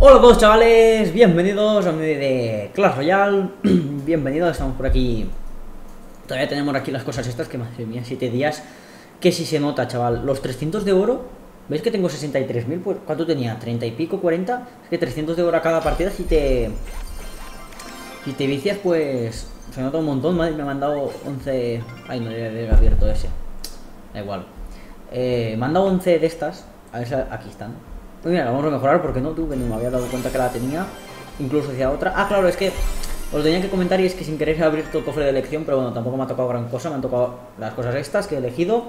Hola a todos chavales, bienvenidos a un vídeo de Clash Royale Bienvenidos, estamos por aquí Todavía tenemos aquí las cosas estas, que madre mía, 7 días Que si se nota chaval, los 300 de oro ¿Veis que tengo 63.000? Pues, ¿cuánto tenía? ¿30 y pico? ¿40? Es que 300 de oro a cada partida si te... Si te vicias pues... Se nota un montón, madre, me ha mandado 11... Ay, no debe haber abierto ese Da igual eh, Me han dado 11 de estas A ver si aquí están pues mira, la vamos a mejorar porque no tuve, ni me había dado cuenta que la tenía. Incluso hacia otra. Ah, claro, es que os tenía que comentar y es que sin querer he abierto el cofre de elección, pero bueno, tampoco me ha tocado gran cosa. Me han tocado las cosas estas que he elegido.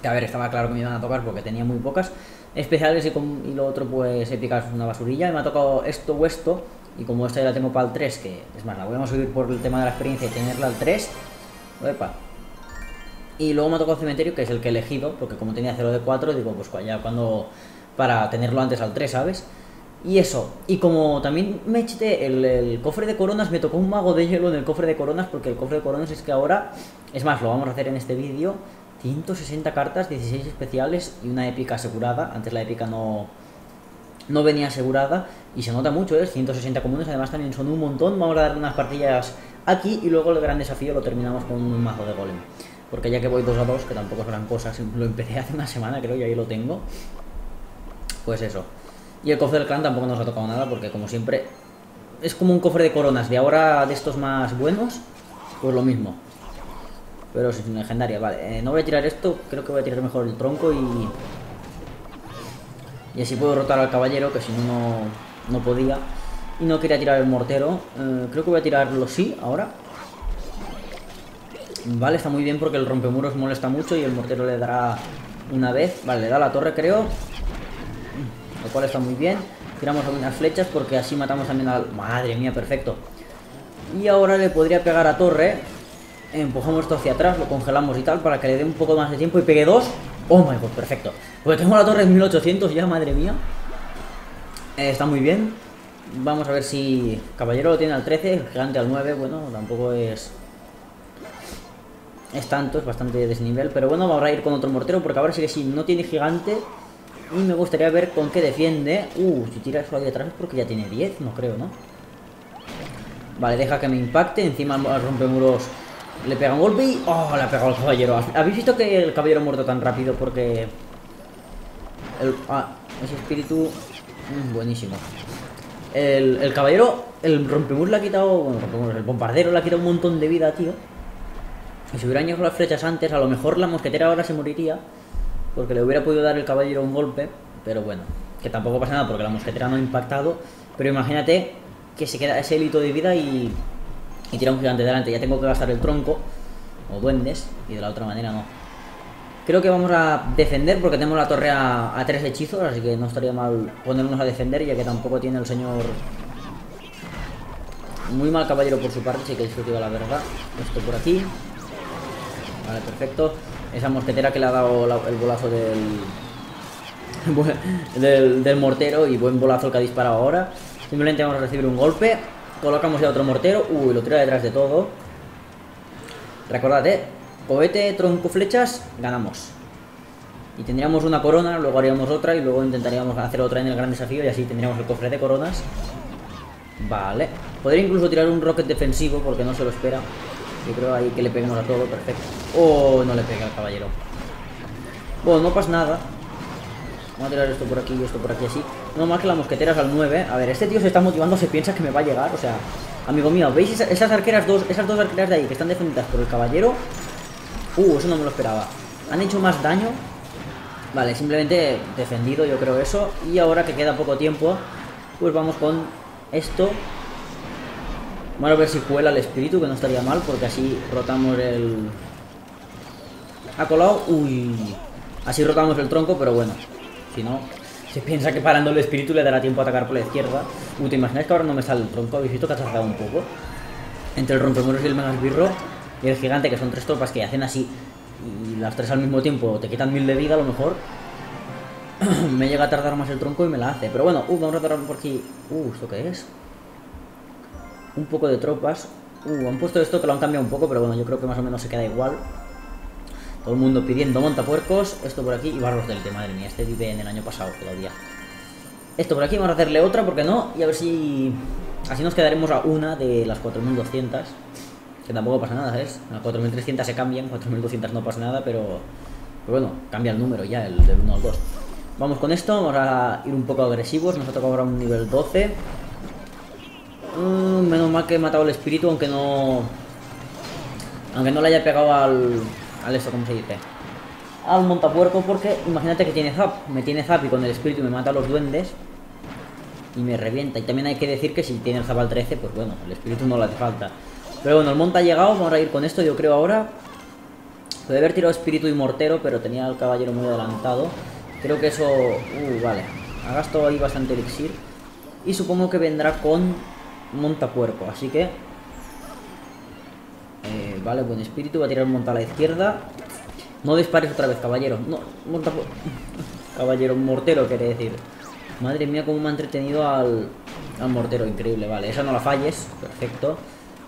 Que a ver, estaba claro que me iban a tocar porque tenía muy pocas. Especiales y, y lo otro, pues épicas, una basurilla. Me ha tocado esto o esto. Y como esta ya la tengo para el 3, que es más, la voy a subir por el tema de la experiencia y tenerla al 3. Opa. Y luego me ha tocado cementerio, que es el que he elegido, porque como tenía 0 de 4, digo, pues ya cuando para tenerlo antes al 3, ¿sabes? Y eso, y como también me eché el, cofre de coronas, me tocó un mago de hielo en el cofre de coronas, porque el cofre de coronas es que ahora, es más, lo vamos a hacer en este vídeo, 160 cartas, 16 especiales y una épica asegurada, antes la épica no, no venía asegurada, y se nota mucho, ¿eh? 160 comunes, además también son un montón, vamos a dar unas partidas aquí, y luego el gran desafío lo terminamos con un mazo de golem. Porque ya que voy 2 a 2, que tampoco es gran cosa, lo empecé hace una semana creo y ahí lo tengo pues eso. Y el cofre del clan tampoco nos ha tocado nada porque como siempre es como un cofre de coronas. De ahora de estos más buenos, pues lo mismo. Pero sin legendaria, vale. Eh, no voy a tirar esto, creo que voy a tirar mejor el tronco y... Y así puedo rotar al caballero, que si no, no podía. Y no quería tirar el mortero. Eh, creo que voy a tirarlo sí, ahora. Vale, está muy bien porque el rompemuros molesta mucho y el mortero le dará una vez. Vale, le da la torre, creo lo cual está muy bien. Tiramos algunas flechas porque así matamos también al... Madre mía, perfecto. Y ahora le podría pegar a torre. Empujamos esto hacia atrás, lo congelamos y tal para que le dé un poco más de tiempo y pegue dos. Oh my god, perfecto. Porque tengo la torre en 1800 ya, madre mía. Eh, está muy bien. Vamos a ver si Caballero lo tiene al 13, Gigante al 9. Bueno, tampoco es... Es tanto, es bastante desnivel. Pero bueno, vamos a ir con otro mortero porque ahora sí que si no tiene Gigante y me gustaría ver con qué defiende. Uh, si tira eso ahí atrás es porque ya tiene 10, no creo, ¿no? Vale, deja que me impacte. Encima el rompemuros le pega un golpe y... ¡Oh! Le ha pegado al caballero. ¿Habéis visto que el caballero ha muerto tan rápido? Porque... El... Ah, ese espíritu... Mm, buenísimo. El, el, caballero... El rompemuros le ha quitado... Bueno, el bombardero le ha quitado un montón de vida, tío. Y si hubiera añadido las flechas antes, a lo mejor la mosquetera ahora se moriría. Porque le hubiera podido dar el caballero un golpe, pero bueno, que tampoco pasa nada porque la mosquetera no ha impactado. Pero imagínate que se queda ese hilito de vida y, y tira un gigante delante. Ya tengo que gastar el tronco, o duendes, y de la otra manera no. Creo que vamos a defender porque tenemos la torre a, tres hechizos, así que no estaría mal ponernos a defender ya que tampoco tiene el señor... Muy mal caballero por su parte, sí que discutido la verdad. Esto por aquí. Vale, perfecto. Esa mosquetera que le ha dado el bolazo del, del, mortero y buen bolazo que ha disparado ahora. Simplemente vamos a recibir un golpe. Colocamos ya otro mortero. Uy, lo tira detrás de todo. Recordad, eh. Cohete, tronco, flechas, ganamos. Y tendríamos una corona, luego haríamos otra y luego intentaríamos hacer otra en el gran desafío y así tendríamos el cofre de coronas. Vale. Podría incluso tirar un rocket defensivo porque no se lo espera. Yo creo ahí que le peguemos a todo, perfecto. Oh, no le pegué al caballero. Bueno, no pasa nada. Vamos a tirar esto por aquí y esto por aquí así. No más que la mosquetera es al 9. A ver, este tío se está motivando, se piensa que me va a llegar. O sea, amigo mío, ¿veis esas, arqueras dos, esas dos arqueras de ahí que están defendidas por el caballero? Uh, eso no me lo esperaba. Han hecho más daño. Vale, simplemente defendido, yo creo eso. Y ahora que queda poco tiempo, pues vamos con esto. Vamos a ver si cuela el espíritu, que no estaría mal, porque así rotamos el... Ha colado... Uy... Así rotamos el tronco, pero bueno. Si no... Se piensa que parando el espíritu le dará tiempo a atacar por la izquierda. Uy, ¿te imaginas que ahora no me sale el tronco? ¿Habéis visto que ha tardado un poco? Entre el rompemuros y el megasbirro y el gigante, que son tres tropas que hacen así y las tres al mismo tiempo te quitan mil de vida a lo mejor. me llega a tardar más el tronco y me la hace. Pero bueno, uh, vamos a tardar por aquí. Uh, ¿esto qué es? un poco de tropas. Uh, han puesto esto que lo han cambiado un poco, pero bueno, yo creo que más o menos se queda igual. Todo el mundo pidiendo montapuercos. Esto por aquí y barros del tema, madre mía. Este vive en el año pasado todavía. Esto por aquí, vamos a hacerle otra, porque no? Y a ver si... Así nos quedaremos a una de las 4200. Que tampoco pasa nada, ¿sabes? Las 4300 se cambian, 4200 no pasa nada, pero... Pero bueno, cambia el número ya, el del 1 al 2. Vamos con esto, vamos a ir un poco agresivos. Nos ha tocado ahora un nivel 12. Mm, menos mal que he matado el espíritu, aunque no... Aunque no le haya pegado al... Al esto, ¿cómo se dice? Al montapuerco, porque imagínate que tiene zap. Me tiene zap y con el espíritu me mata a los duendes. Y me revienta. Y también hay que decir que si tiene el zap al 13, pues bueno, el espíritu no le hace falta. Pero bueno, el monta ha llegado, vamos a ir con esto, yo creo ahora. Puede haber tirado espíritu y mortero, pero tenía al caballero muy adelantado. Creo que eso... Uh, vale. Ha gastado ahí bastante elixir. Y supongo que vendrá con montapuerco, así que... Vale, buen espíritu. Va a tirar monta a la izquierda. No dispares otra vez, caballero. No, monta... caballero, mortero, quiere decir. Madre mía, cómo me ha entretenido al, al mortero. Increíble, vale. Esa no la falles. Perfecto.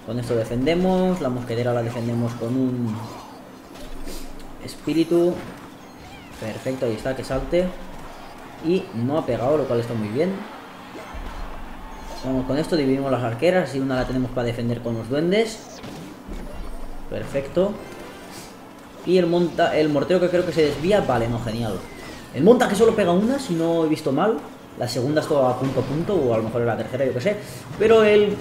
Con esto defendemos. La mosquetera la defendemos con un espíritu. Perfecto, ahí está, que salte. Y no ha pegado, lo cual está muy bien. Vamos con esto, dividimos las arqueras. Así una la tenemos para defender con los duendes. Perfecto. Y el monta, el mortero que creo que se desvía. Vale, no, genial. El monta que solo pega una, si no he visto mal. La segunda es todo a punto a punto, o a lo mejor la tercera, yo que sé. Pero el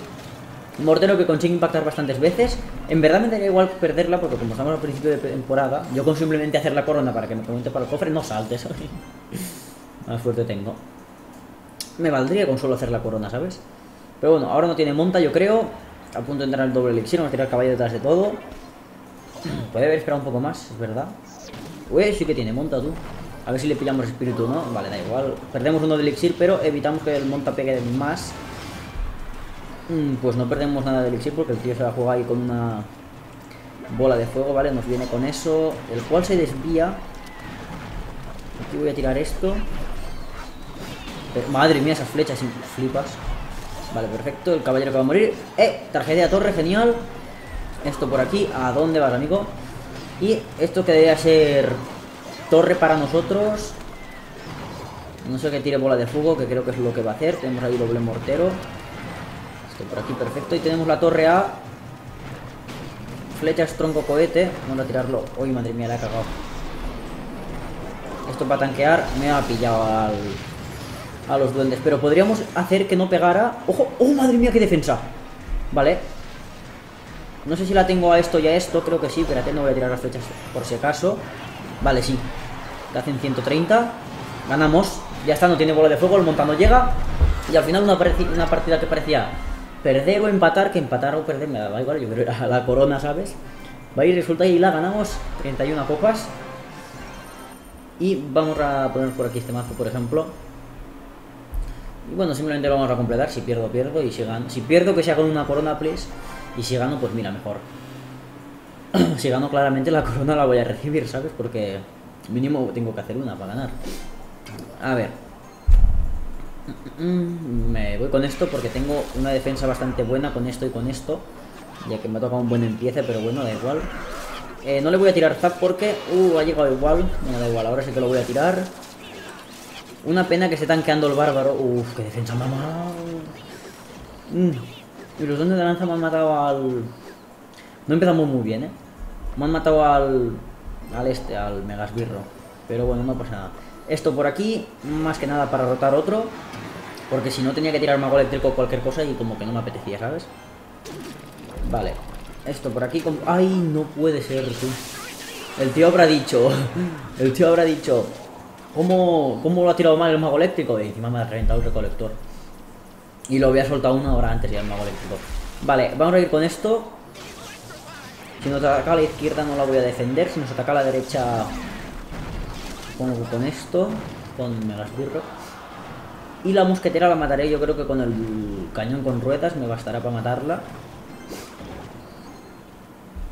mortero que consigue impactar bastantes veces. En verdad me daría igual perderla porque como estamos al principio de temporada, yo con simplemente hacer la corona para que me pregunte para el cofre, no saltes. Más fuerte tengo. Me valdría con solo hacer la corona, ¿sabes? Pero bueno, ahora no tiene monta, yo creo. A punto de entrar el doble elixir, vamos a tirar el caballo detrás de todo. Puede haber esperado un poco más, es verdad. Uy, sí que tiene monta tú. A ver si le pillamos espíritu, ¿no? Vale, da igual. Perdemos uno de elixir, pero evitamos que el monta pegue más. Mm, pues no perdemos nada de elixir porque el tío se va a jugar ahí con una bola de fuego, ¿vale? Nos viene con eso, el cual se desvía. Aquí voy a tirar esto. madre mía, esas flechas, flipas. Vale, perfecto, el caballero que va a morir. ¡Eh! Tragedia torre, genial. Esto por aquí, ¿a dónde vas, amigo? Y esto que debería ser torre para nosotros. No sé qué tire bola de fuego, que creo que es lo que va a hacer. Tenemos ahí doble mortero por aquí perfecto. Y tenemos la torre A. Flechas, tronco, cohete. Vamos a tirarlo. Uy, madre mía, la he cagado. Esto para tanquear me ha pillado al, a los duendes. Pero podríamos hacer que no pegara... ¡Ojo! ¡Oh, madre mía, qué defensa! Vale. No sé si la tengo a esto y a esto. Creo que sí. Espérate, no voy a tirar las flechas por si acaso. Vale, sí. Te hacen 130. Ganamos. Ya está, no tiene bola de fuego. El montano llega. Y al final una, partida que parecía perder o empatar, que empatar o perder me da igual, yo creo a la corona, ¿sabes? Va ir, resulta y la ganamos 31 copas. Y vamos a poner por aquí este mazo, por ejemplo. Y bueno, simplemente lo vamos a completar. Si pierdo, pierdo. Y si gano, si pierdo, que sea con una corona, please. Y si gano, pues mira, mejor. si gano, claramente la corona la voy a recibir, ¿sabes? Porque mínimo tengo que hacer una para ganar. A ver. Mm, me voy con esto porque tengo una defensa bastante buena con esto y con esto. Ya que me ha tocado un buen empiece, pero bueno, da igual. Eh, no le voy a tirar zap porque... Uh, ha llegado igual. Bueno, da igual, ahora sí que lo voy a tirar. Una pena que esté tanqueando el bárbaro. Uf, qué defensa ha mm. Y los dones de lanza me han matado al... No empezamos muy bien, ¿eh? Me han matado al... Al este, al megasbirro. Pero bueno, no pasa nada. Esto por aquí, más que nada para rotar otro. Porque si no tenía que tirar mago eléctrico o cualquier cosa y como que no me apetecía, ¿sabes? Vale. Esto por aquí... ¡Ay, no puede ser, tú! El tío habrá dicho... El tío habrá dicho... ¿Cómo, cómo lo ha tirado mal el mago eléctrico? Y encima me ha reventado el recolector. Y lo había soltado una hora antes ya el mago eléctrico. Vale, vamos a ir con esto. Si nos ataca a la izquierda no la voy a defender. Si nos ataca a la derecha Pongo con esto, con Megasbirro. Y la mosquetera la mataré, yo creo que con el cañón con ruedas me bastará para matarla.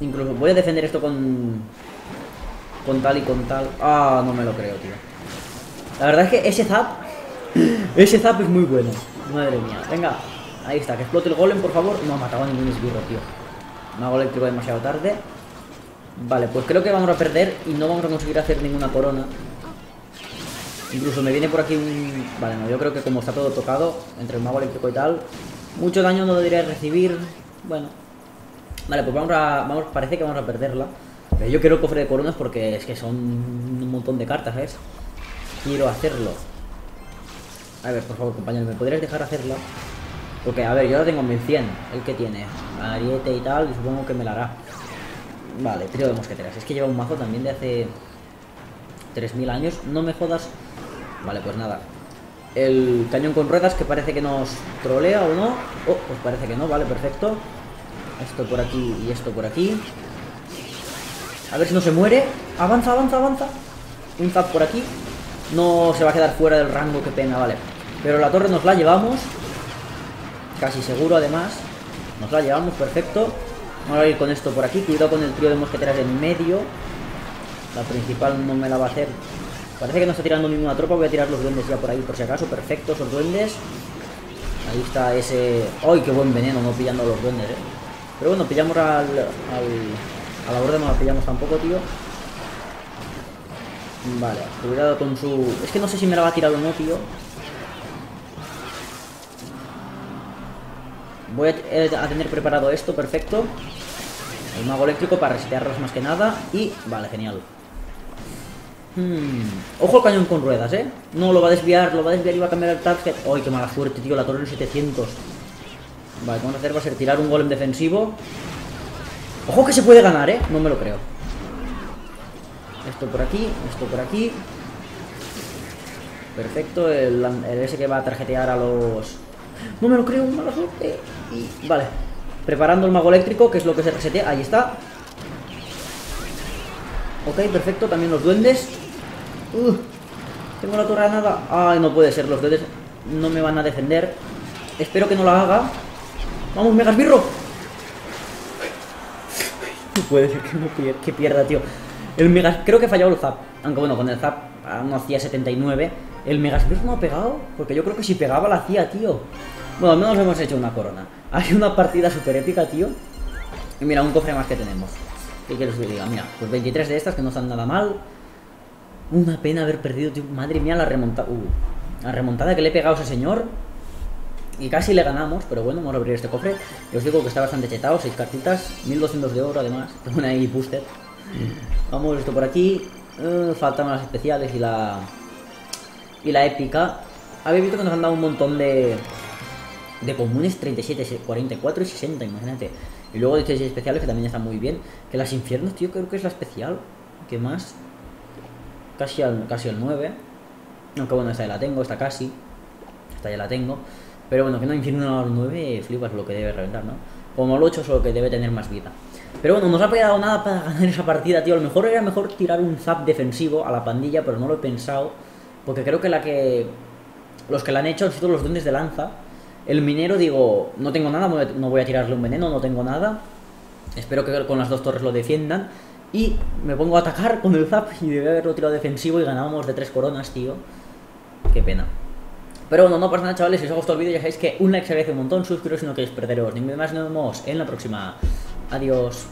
Incluso voy a defender esto con... Con tal y con tal. Ah, no me lo creo, tío. La verdad es que ese zap... ese zap es muy bueno. Madre mía. Venga, ahí está. Que explote el golem, por favor. No ha matado a ningún esbirro, tío. Mago eléctrico demasiado tarde. Vale, pues creo que vamos a perder y no vamos a conseguir hacer ninguna corona. Incluso me viene por aquí un... Vale, no, yo creo que como está todo tocado, entre el mago eléctrico y tal, mucho daño no debería recibir. Bueno. Vale, pues vamos a... Vamos, parece que vamos a perderla. Pero yo quiero el cofre de coronas porque es que son un montón de cartas, ¿ves? Quiero hacerlo. A ver, por favor, compañero, ¿me podrías dejar hacerla? Porque, a ver, yo ahora tengo 1100, el que tiene. Ariete y tal, y supongo que me la hará. Vale, trío de mosqueteras. Es que lleva un mazo también de hace 3000 años. No me jodas. Vale, pues nada. El cañón con ruedas que parece que nos trolea o no. Oh, pues parece que no, vale, perfecto. Esto por aquí y esto por aquí. A ver si no se muere. Avanza, avanza, avanza. Un zap por aquí. No se va a quedar fuera del rango, qué pena, vale. Pero la torre nos la llevamos. Casi seguro, además. Nos la llevamos, perfecto. Vamos a ir con esto por aquí. Cuidado con el trío de mosqueteras en medio. La principal no me la va a hacer. Parece que no está tirando ninguna tropa. Voy a tirar los duendes ya por ahí, por si acaso. Perfecto, esos duendes. Ahí está ese... ¡Ay, qué buen veneno! No pillando a los duendes, ¿eh? Pero bueno, pillamos al... al... A la orden no la pillamos tampoco, tío. Vale, cuidado con su... Es que no sé si me la va a tirar o no, tío. Voy a, tener preparado esto, perfecto. El mago eléctrico para resetearlos más que nada. Y, vale, genial. Hmm. Ojo al cañón con ruedas, ¿eh? No, lo va a desviar, lo va a desviar y va a cambiar el target. ¡Ay, qué mala suerte, tío! La torre en 700. Vale, vamos a hacer va a ser tirar un golem defensivo. Ojo que se puede ganar, ¿eh? No me lo creo. Esto por aquí, esto por aquí. Perfecto, el, el ese que va a tarjetear a los no me lo creo, mala suerte. Y vale. Preparando el mago eléctrico, que es lo que se resetea. Ahí está. Ok, perfecto. También los duendes. Uh, tengo la torre nada. Ay, no puede ser. Los duendes no me van a defender. Espero que no la haga. Vamos, Megasbirro. No puede ser que, pierda, tío. El Megas... Creo que he fallado el zap. Aunque bueno, con el zap no hacía 79. El Megasbirro no ha pegado. Porque yo creo que si pegaba la hacía, tío. Bueno, al menos hemos hecho una corona. Hay una partida súper épica, tío. Y mira, un cofre más que tenemos. ¿Qué quieres que diga? Mira, pues 23 de estas que no están nada mal. Una pena haber perdido, tío. Madre mía, la remontada. Uh, la remontada que le he pegado a ese señor. Y casi le ganamos, pero bueno, vamos a abrir este cofre. Y os digo que está bastante chetado, 6 cartitas, 1200 de oro además. Una ahí booster. Vamos, esto por aquí. Uh, faltan las especiales y la. Y la épica. Habéis visto que nos han dado un montón de de comunes 37, 44 y 60, imagínate. Y luego de 6 especiales que también están muy bien. Que las infiernos, tío, creo que es la especial. ¿Qué más? Casi al, casi al 9. Aunque bueno, esta ya la tengo, esta casi. Esta ya la tengo. Pero bueno, que no infierno al 9, flipas lo que debe reventar, ¿no? Como el 8 solo que debe tener más vida. Pero bueno, no nos ha pegado nada para ganar esa partida, tío. A lo mejor era mejor tirar un zap defensivo a la pandilla, pero no lo he pensado. Porque creo que la que... Los que la han hecho han sido los duendes de lanza. El minero, digo, no tengo nada, no voy a tirarle un veneno, no tengo nada. Espero que con las dos torres lo defiendan. Y me pongo a atacar con el zap y debe haberlo tirado defensivo y ganábamos de tres coronas, tío. Qué pena. Pero bueno, no pasa nada, chavales. Si os ha gustado el vídeo, ya sabéis que un like se agradece un montón. Suscribiros si no queréis perderos. Ni más, nos vemos en la próxima. Adiós.